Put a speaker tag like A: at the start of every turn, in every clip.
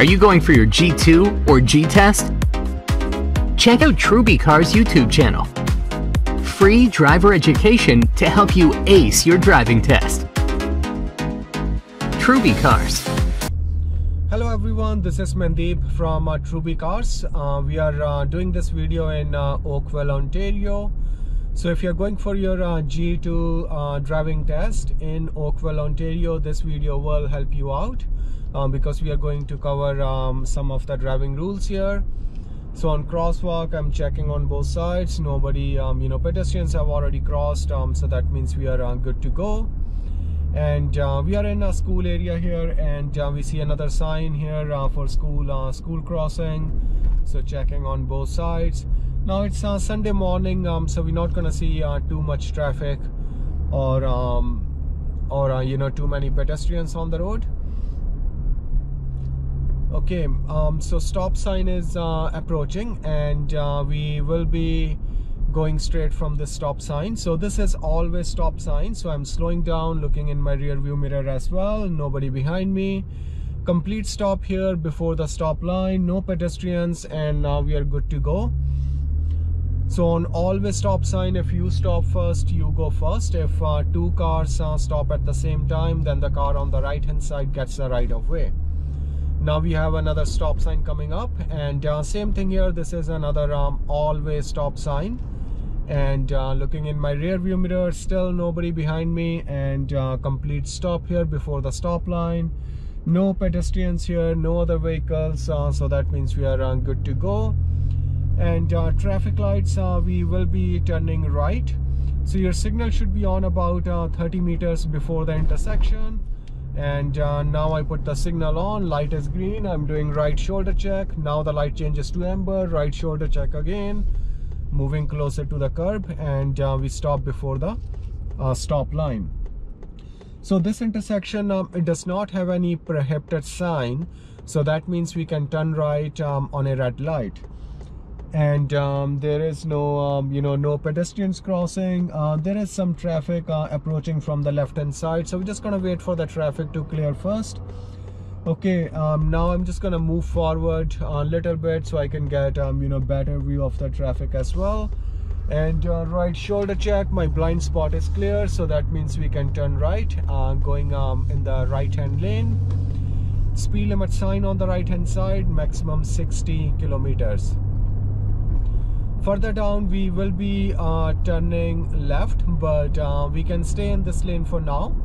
A: Are you going for your G2 or G test? Check out Trubicars YouTube channel. Free driver education to help you ace your driving test. Trubicars.
B: Hello everyone, this is Mandeep from uh, Trubicars. Uh, we are uh, doing this video in uh, Oakville, Ontario. So if you're going for your uh, G2 uh, driving test in Oakville, Ontario, this video will help you out um, because we are going to cover um, some of the driving rules here. So on crosswalk, I'm checking on both sides. Nobody, um, you know, pedestrians have already crossed, um, so that means we are uh, good to go. And uh, we are in a school area here, and uh, we see another sign here uh, for school uh, school crossing. So checking on both sides. Now it's uh, Sunday morning, um, so we're not gonna see too much traffic or um, or you know too many pedestrians on the road okay um, so stop sign is uh, approaching and uh, we will be going straight from the stop sign. So this is always stop sign. So i'm slowing down looking in my rear view mirror as well. Nobody behind me. Complete stop here before the stop line. No pedestrians and now we are good to go. So on always stop sign if you stop first you go first. If uh, two cars uh, stop at the same time then the car on the right hand side gets the right of way now we have another stop sign coming up and uh, same thing here. This is another um, always stop sign. And uh, looking in my rear view mirror still nobody behind me and uh, complete stop here before the stop line. No pedestrians here no other vehicles uh, so that means we are uh, good to go. And uh, traffic lights we will be turning right. So your signal should be on about 30 meters before the intersection and uh, now I put the signal on. Light is green. I'm doing right shoulder check. Now the light changes to amber. Right shoulder check again. Moving closer to the curb. And uh, we stop before the uh, stop line. So this intersection um, it does not have any prohibited sign. So that means we can turn right um, on a red light and um, there is no um, you know no pedestrians crossing. Uh, there is some traffic uh, approaching from the left hand side. So we're just gonna wait for the traffic to clear first. Okay um, now I'm just gonna move forward a little bit so I can get um, you know better view of the traffic as well. And uh, right shoulder check my blind spot is clear. So that means we can turn right uh, going um, in the right hand lane. Speed limit sign on the right hand side maximum 60 kilometers further down we will be uh, turning left but uh, we can stay in this lane for now.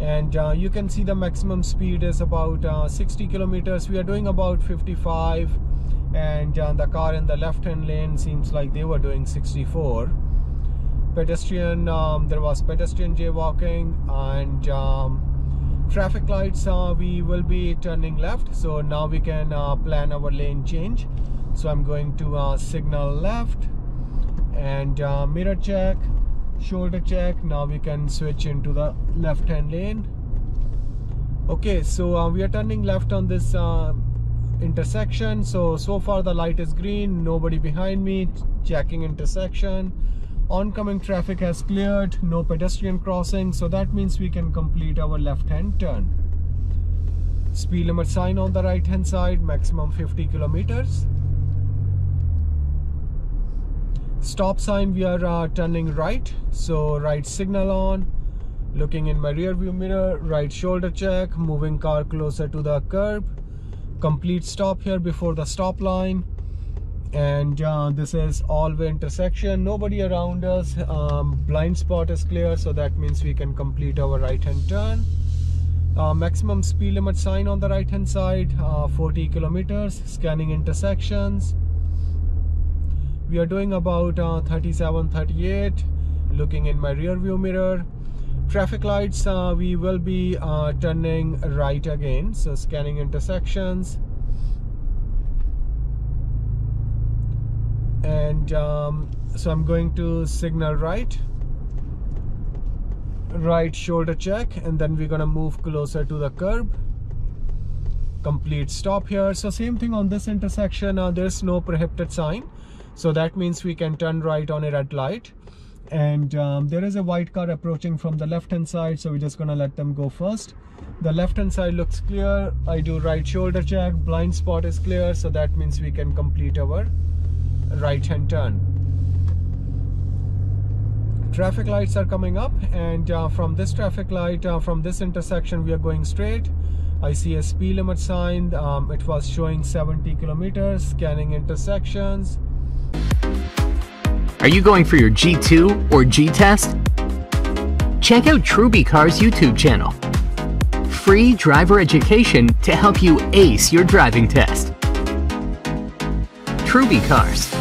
B: And uh, you can see the maximum speed is about uh, 60 kilometers. We are doing about 55 and uh, the car in the left hand lane seems like they were doing 64 pedestrian um, there was pedestrian jaywalking and um, traffic lights uh, we will be turning left. So now we can plan our lane change so I'm going to uh, signal left and uh, mirror check shoulder check. Now we can switch into the left hand lane. Okay so uh, we are turning left on this uh, intersection. So so far the light is green. Nobody behind me checking intersection. Oncoming traffic has cleared. No pedestrian crossing. So that means we can complete our left hand turn. Speed limit sign on the right hand side. Maximum 50 kilometers stop sign we are uh, turning right. So right signal on looking in my rear view mirror right shoulder check moving car closer to the curb. Complete stop here before the stop line. And uh, this is all way intersection. Nobody around us. Um, blind spot is clear so that means we can complete our right hand turn. Uh, maximum speed limit sign on the right hand side uh, 40 kilometers scanning intersections we are doing about uh, 37 38 looking in my rear view mirror. Traffic lights uh, we will be uh, turning right again so scanning intersections. And um, so I'm going to signal right. Right shoulder check and then we're gonna move closer to the curb. Complete stop here. So same thing on this intersection uh, there's no prohibited sign so that means we can turn right on a red light. And um, there is a white car approaching from the left hand side so we're just gonna let them go first. The left hand side looks clear. I do right shoulder check. Blind spot is clear so that means we can complete our right hand turn. Traffic lights are coming up and uh, from this traffic light uh, from this intersection we are going straight. I see a speed limit sign. Um, it was showing 70 kilometers scanning intersections
A: are you going for your G2 or G test? Check out Trubicars YouTube channel. Free driver education to help you ace your driving test. Trubicars.